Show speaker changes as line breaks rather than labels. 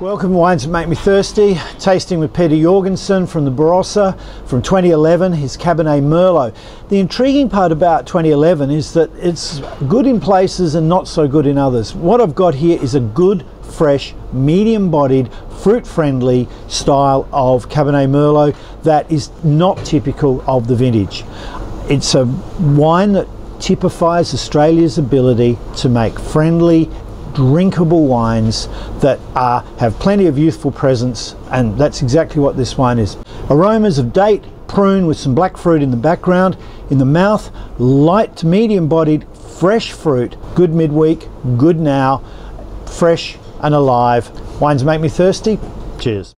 Welcome Wines That Make Me Thirsty, tasting with Peter Jorgensen from the Barossa from 2011, his Cabernet Merlot. The intriguing part about 2011 is that it's good in places and not so good in others. What I've got here is a good, fresh, medium bodied, fruit friendly style of Cabernet Merlot that is not typical of the vintage. It's a wine that typifies Australia's ability to make friendly, drinkable wines that are, have plenty of youthful presence and that's exactly what this wine is. Aromas of date, prune with some black fruit in the background. In the mouth, light to medium bodied, fresh fruit, good midweek, good now, fresh and alive. Wines make me thirsty. Cheers.